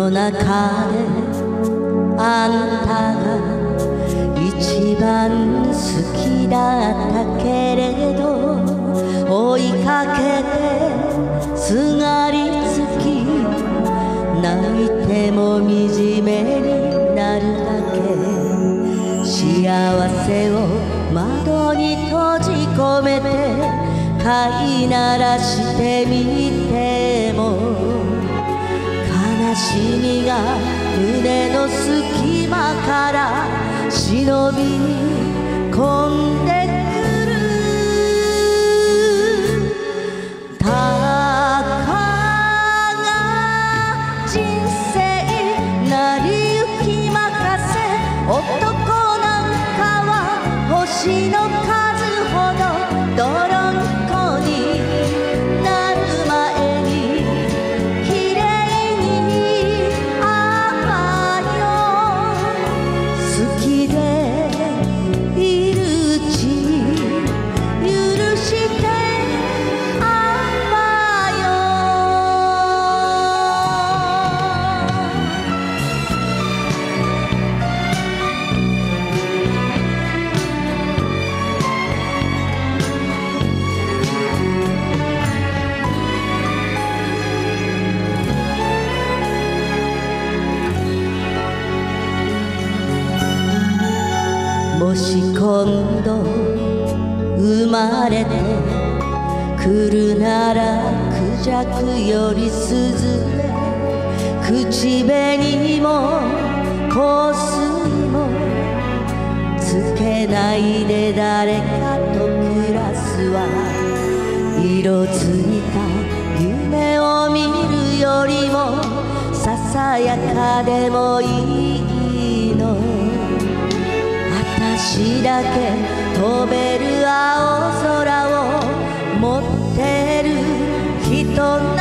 の中であんたが一番好きだったけれど追いかけてすがりつき泣いても惨めになるだけ幸せを窓に閉じ込めて飼いならしてみてもから忍び込んでくる。たかが人生成り行き任せ。男なんかは星のもし今度生まれてくるならクジャクよりスズメ口紅も香水もつけないで誰かと暮らすわ。色づいた夢を見るよりもささやかでもいい私だけ飛べる青空を持ってる人な